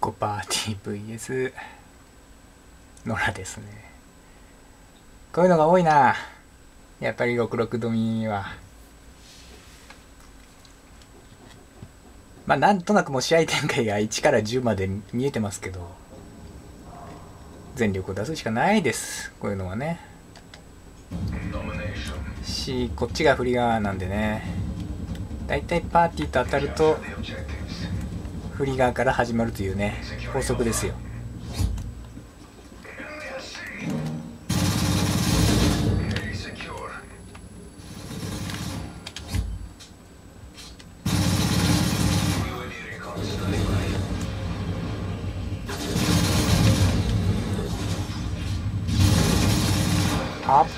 ゴパーティー VS ノラですね。こういうのが多いな。やっぱり66ドミは。まあなんとなくもう試合展開が1から10まで見えてますけど全力を出すしかないです。こういうのはね。しこっちが振り側なんでね。だいたいパーティーと当たると振り側から始まるというね法則ですよ。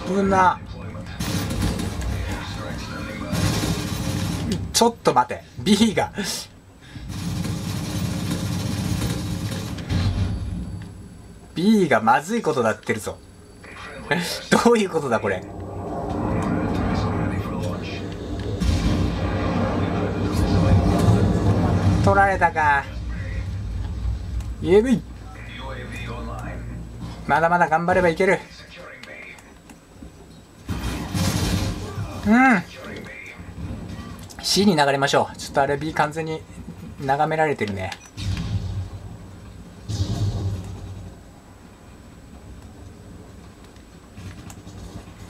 危な。ちょっと待て。B が B がまずいことなってるぞ。どういうことだこれ。取られたか。UAV まだまだ頑張ればいける。うん。C に流れましょう。ちょっとあれ B 完全に眺められてるね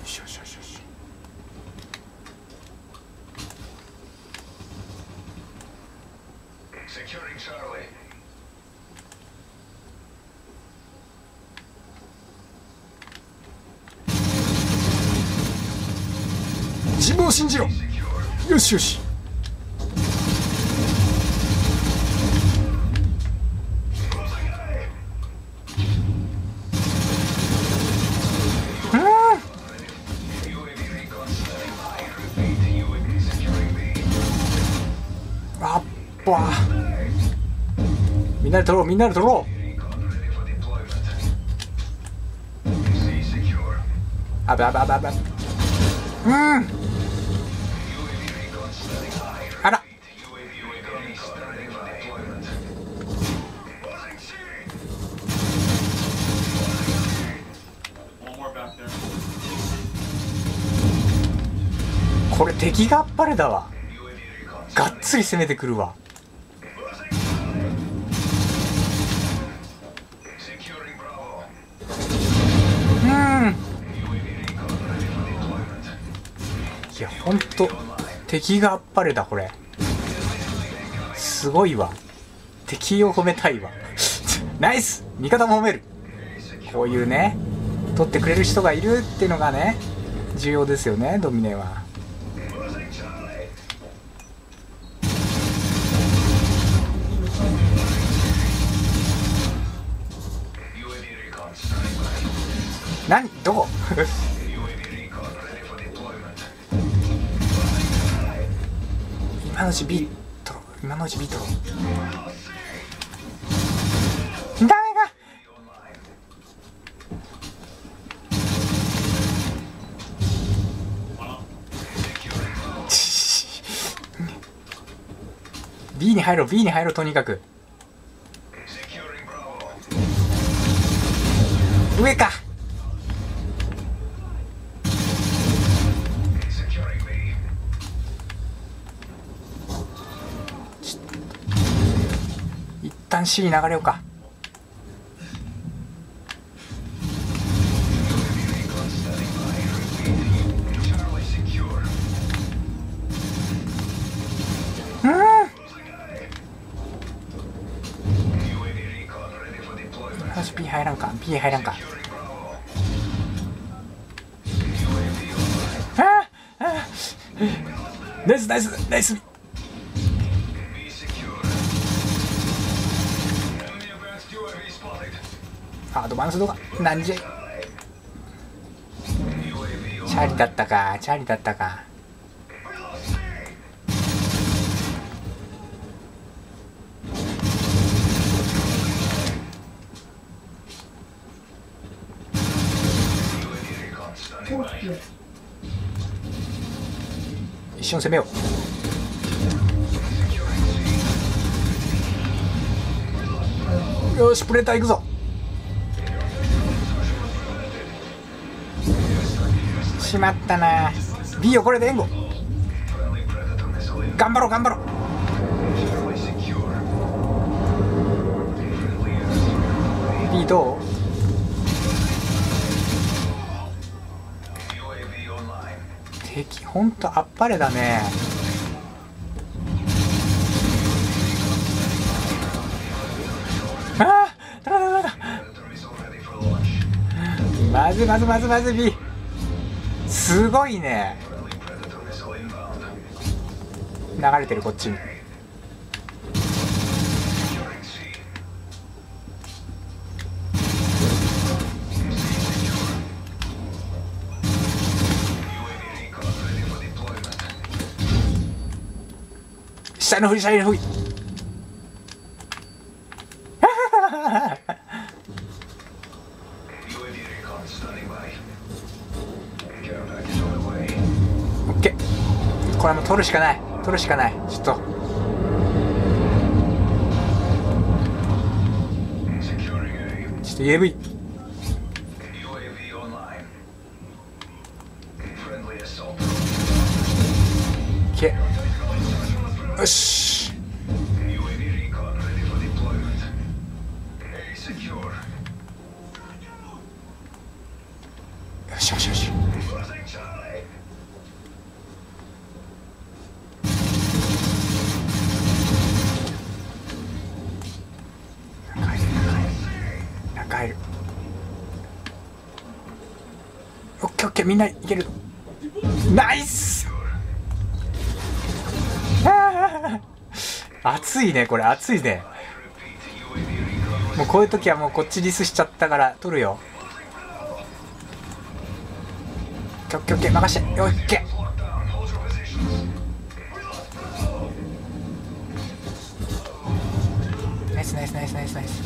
よしよしよしよし自分を信じろ。よしよし。あっば。みんなで取ろうみんなで取ろう。あばあばあばあばうん。敵がっぱれだわ。がっつり攻めてくるわ。うん。いやほんと敵があっぱれだこれ。すごいわ。敵を褒めたいわ。ナイス！味方も褒める。こういうね取ってくれる人がいるっていうのがね重要ですよねドミネは。うちビートロ今のうちビートロダメか B に入ろう B に入ろうとにかく。旦 C に流れようか。よし B 入らんか。B 入らんか。ああ。ああ。ナイスナイスナイス。アドバンスドがなんじゃいチャリだったかチャリだったか。一緒に攻めよう。よしプレーター行くぞ。しまったな。B をこれで援護。頑張ろう頑張ろう。どう？敵ほんとあっぱれだね。ああダメだだまずまずまずまず B すごいね。流れてるこっち。に下のふり下のふり。これもう取るしかない。取るしかない。ちょっと。ちょっと UAV よし。みんないける。ナイス！あー。熱いねこれ熱いね。もうこういう時はもうこっちリスしちゃったから取るよ。オッケーオッケー任して。オッケー。ナイスナイスナイスナイスナイス。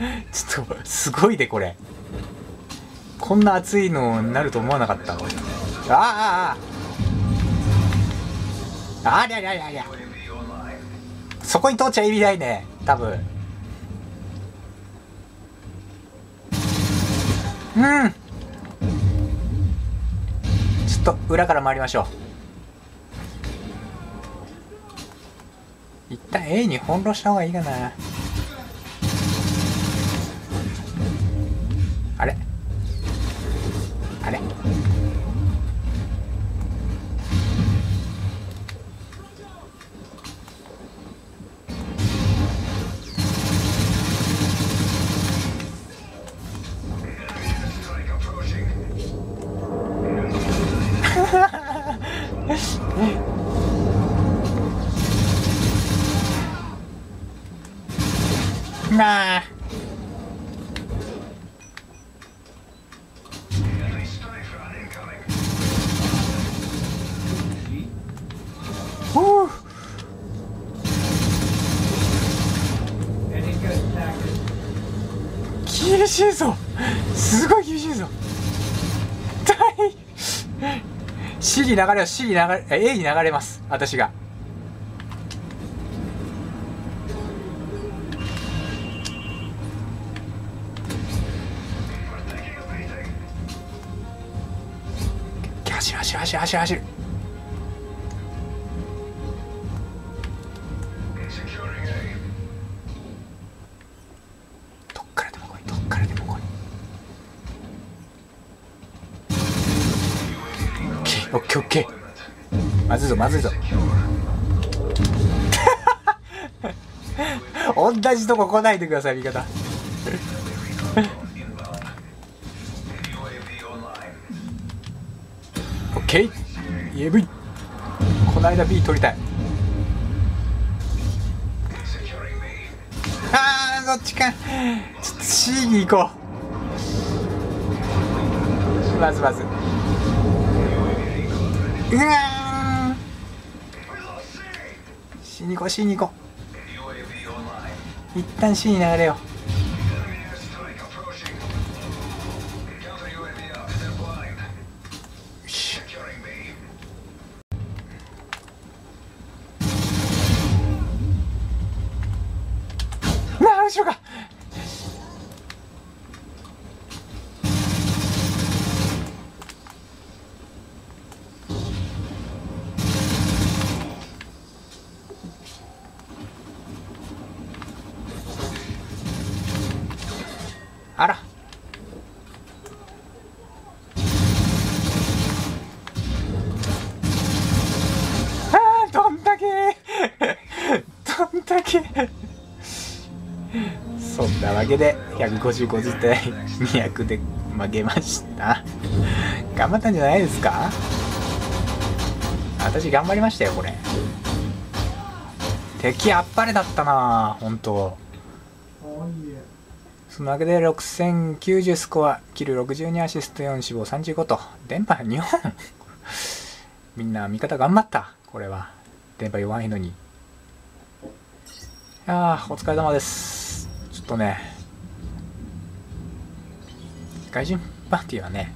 ちょっとすごいでこれ。こんな熱いのになると思わなかった。ああああ。ありゃりゃりゃりゃ。そこに通っちゃ意味ないね多分。うん。ちょっと裏から回りましょう。一旦 A に翻弄した方がいいかな。な。あふう。厳しいぞ。すごい厳しいぞ。大。C に流れよ C に流れえ A に流れます。私が。走る走る走る走る。どっからでも来いどっからでも来い。オッケーオッケーオッケーまずいぞまずいぞ。同じとこ来ないでください味方。オッケー EAV この間 B 取りたい。あーどっちか。ちょっと C に行こう。まずまず。うわー。C に行こう C に行こう。一旦 C に流れよう。そんなわけで155字対200で負けました。頑張ったんじゃないですか？私頑張りましたよこれ。敵あっぱれだったな本当。そのわけで6090スコアキル62アシスト4死亡35と電波2本。みんな味方頑張ったこれは。電波弱いのに。いやーお疲れ様です。とね外人パーティーはね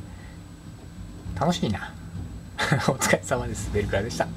楽しいな。お疲れ様です。ベルクラでした。